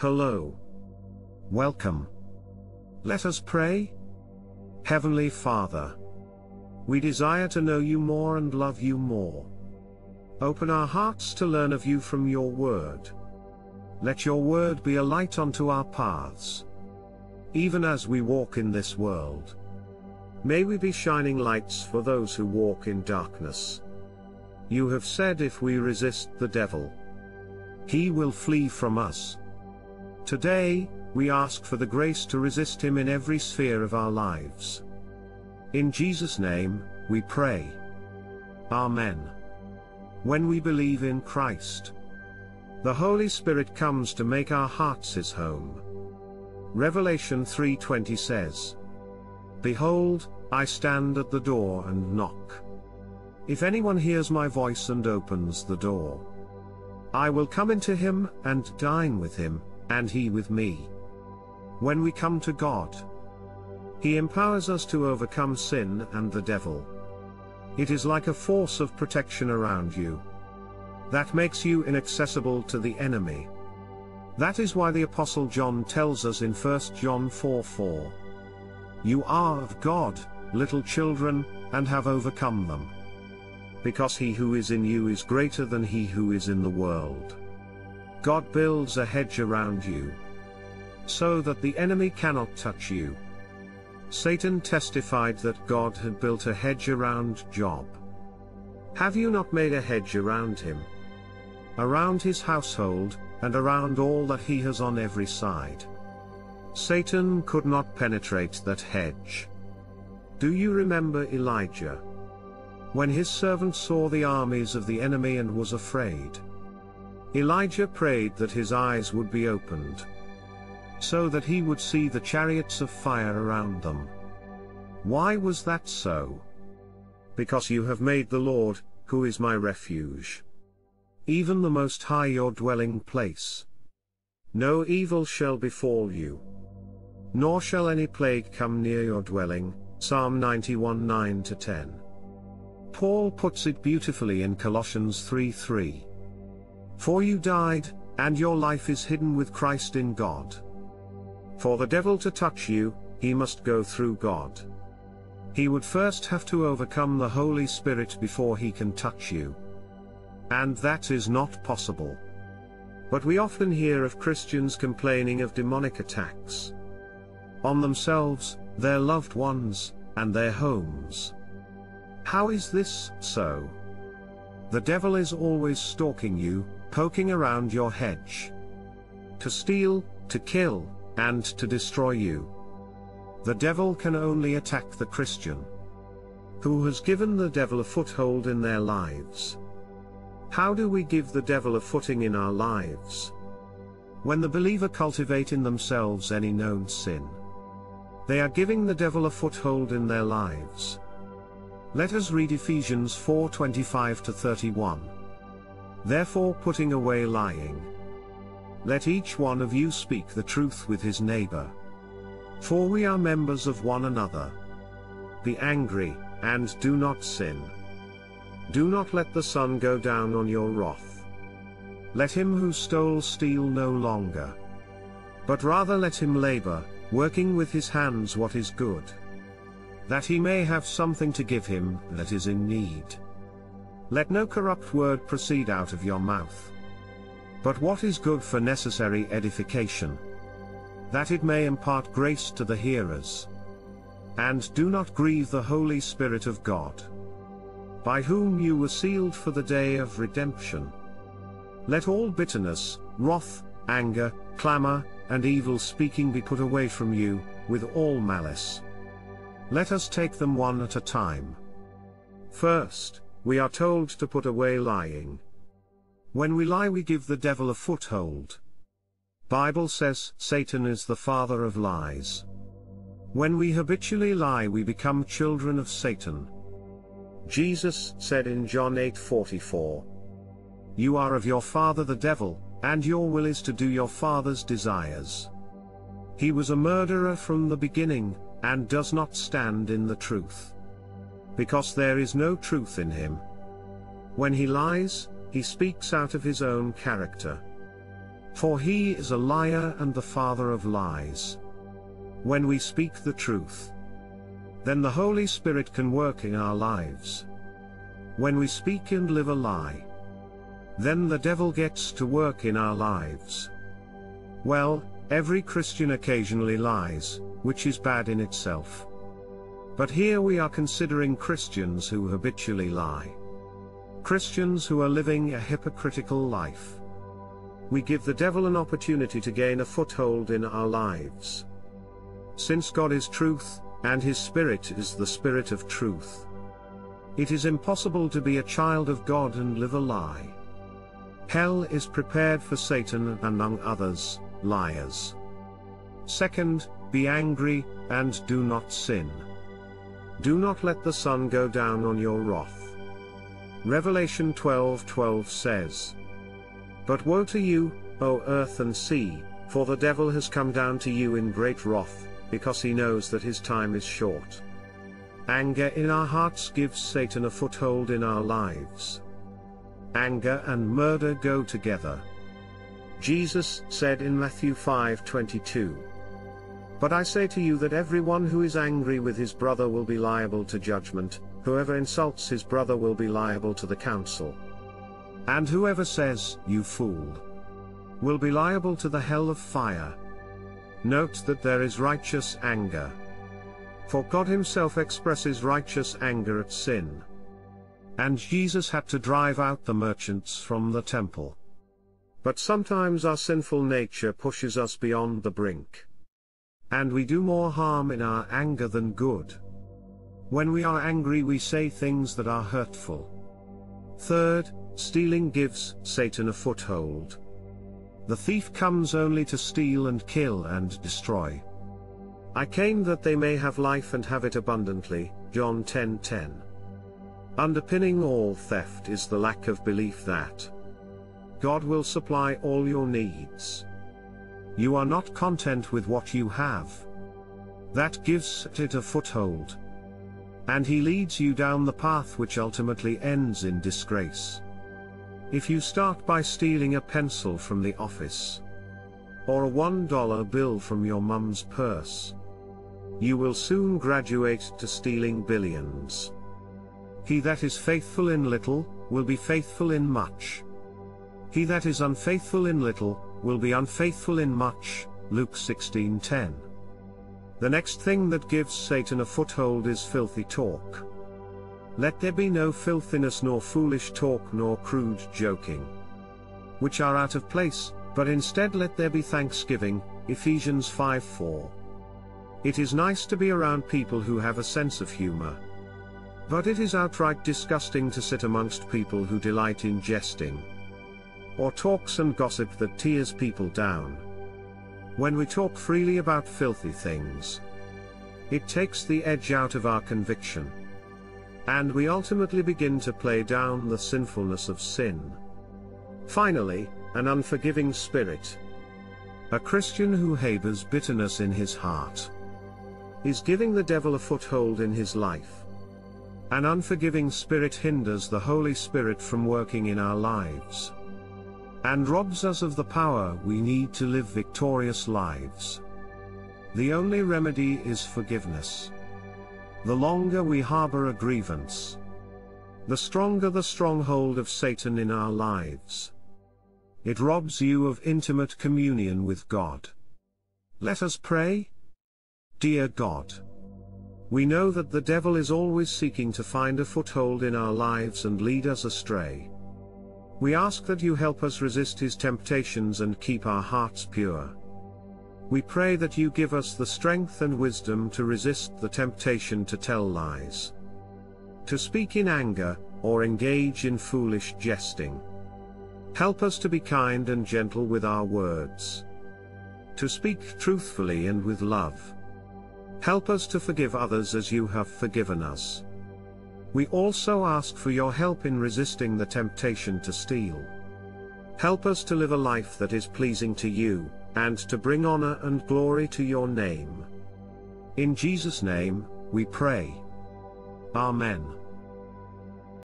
Hello. Welcome. Let us pray. Heavenly Father, we desire to know you more and love you more. Open our hearts to learn of you from your word. Let your word be a light unto our paths. Even as we walk in this world. May we be shining lights for those who walk in darkness. You have said if we resist the devil, he will flee from us. Today, we ask for the grace to resist him in every sphere of our lives. In Jesus' name, we pray. Amen. When we believe in Christ, the Holy Spirit comes to make our hearts his home. Revelation 3:20 says, Behold, I stand at the door and knock. If anyone hears my voice and opens the door, I will come into him and dine with him, and he with me. When we come to God, he empowers us to overcome sin and the devil. It is like a force of protection around you. That makes you inaccessible to the enemy. That is why the Apostle John tells us in 1 John 4 4. You are of God, little children, and have overcome them. Because he who is in you is greater than he who is in the world. God builds a hedge around you. So that the enemy cannot touch you. Satan testified that God had built a hedge around Job. Have you not made a hedge around him? around his household, and around all that he has on every side. Satan could not penetrate that hedge. Do you remember Elijah? When his servant saw the armies of the enemy and was afraid, Elijah prayed that his eyes would be opened, so that he would see the chariots of fire around them. Why was that so? Because you have made the Lord, who is my refuge, even the Most High your dwelling place. No evil shall befall you. Nor shall any plague come near your dwelling, Psalm 91 9-10. Paul puts it beautifully in Colossians 3:3. For you died, and your life is hidden with Christ in God. For the devil to touch you, he must go through God. He would first have to overcome the Holy Spirit before he can touch you. And that is not possible. But we often hear of Christians complaining of demonic attacks on themselves, their loved ones, and their homes. How is this so? The devil is always stalking you, poking around your hedge. To steal, to kill, and to destroy you. The devil can only attack the Christian. Who has given the devil a foothold in their lives? How do we give the devil a footing in our lives? When the believer cultivate in themselves any known sin, they are giving the devil a foothold in their lives. Let us read Ephesians 4:25 to 31. Therefore putting away lying, let each one of you speak the truth with his neighbor. For we are members of one another. Be angry, and do not sin. Do not let the sun go down on your wrath. Let him who stole steal no longer. But rather let him labor, working with his hands what is good. That he may have something to give him that is in need. Let no corrupt word proceed out of your mouth. But what is good for necessary edification. That it may impart grace to the hearers. And do not grieve the Holy Spirit of God by whom you were sealed for the day of redemption. Let all bitterness, wrath, anger, clamor, and evil speaking be put away from you, with all malice. Let us take them one at a time. First, we are told to put away lying. When we lie we give the devil a foothold. Bible says Satan is the father of lies. When we habitually lie we become children of Satan. Jesus said in John 8:44, You are of your father the devil, and your will is to do your father's desires. He was a murderer from the beginning, and does not stand in the truth. Because there is no truth in him. When he lies, he speaks out of his own character. For he is a liar and the father of lies. When we speak the truth, then the Holy Spirit can work in our lives. When we speak and live a lie, then the devil gets to work in our lives. Well, every Christian occasionally lies, which is bad in itself. But here we are considering Christians who habitually lie. Christians who are living a hypocritical life. We give the devil an opportunity to gain a foothold in our lives. Since God is truth, and his spirit is the spirit of truth. It is impossible to be a child of God and live a lie. Hell is prepared for Satan and among others, liars. Second, be angry, and do not sin. Do not let the sun go down on your wrath. Revelation 12:12 says, But woe to you, O earth and sea, for the devil has come down to you in great wrath, because he knows that his time is short. Anger in our hearts gives Satan a foothold in our lives anger and murder go together. Jesus said in Matthew 5:22, But I say to you that everyone who is angry with his brother will be liable to judgment, whoever insults his brother will be liable to the council. And whoever says, You fool, will be liable to the hell of fire. Note that there is righteous anger. For God himself expresses righteous anger at sin. And Jesus had to drive out the merchants from the temple. But sometimes our sinful nature pushes us beyond the brink. And we do more harm in our anger than good. When we are angry we say things that are hurtful. Third, stealing gives Satan a foothold. The thief comes only to steal and kill and destroy. I came that they may have life and have it abundantly, John 10:10. 10. Underpinning all theft is the lack of belief that God will supply all your needs. You are not content with what you have. That gives it a foothold. And he leads you down the path which ultimately ends in disgrace. If you start by stealing a pencil from the office, or a $1 bill from your mum's purse, you will soon graduate to stealing billions. He that is faithful in little, will be faithful in much. He that is unfaithful in little, will be unfaithful in much. Luke 16:10. The next thing that gives Satan a foothold is filthy talk. Let there be no filthiness nor foolish talk nor crude joking, which are out of place, but instead let there be thanksgiving. Ephesians 5:4. It is nice to be around people who have a sense of humor. But it is outright disgusting to sit amongst people who delight in jesting. Or talks and gossip that tears people down. When we talk freely about filthy things, it takes the edge out of our conviction. And we ultimately begin to play down the sinfulness of sin. Finally, an unforgiving spirit. A Christian who harbors bitterness in his heart is giving the devil a foothold in his life. An unforgiving spirit hinders the Holy Spirit from working in our lives. And robs us of the power we need to live victorious lives. The only remedy is forgiveness. The longer we harbor a grievance, the stronger the stronghold of Satan in our lives. It robs you of intimate communion with God. Let us pray. Dear God, we know that the devil is always seeking to find a foothold in our lives and lead us astray. We ask that you help us resist his temptations and keep our hearts pure. We pray that you give us the strength and wisdom to resist the temptation to tell lies, to speak in anger, or engage in foolish jesting. Help us to be kind and gentle with our words, to speak truthfully and with love. Help us to forgive others as you have forgiven us. We also ask for your help in resisting the temptation to steal. Help us to live a life that is pleasing to you, and to bring honor and glory to your name. In Jesus' name, we pray. Amen.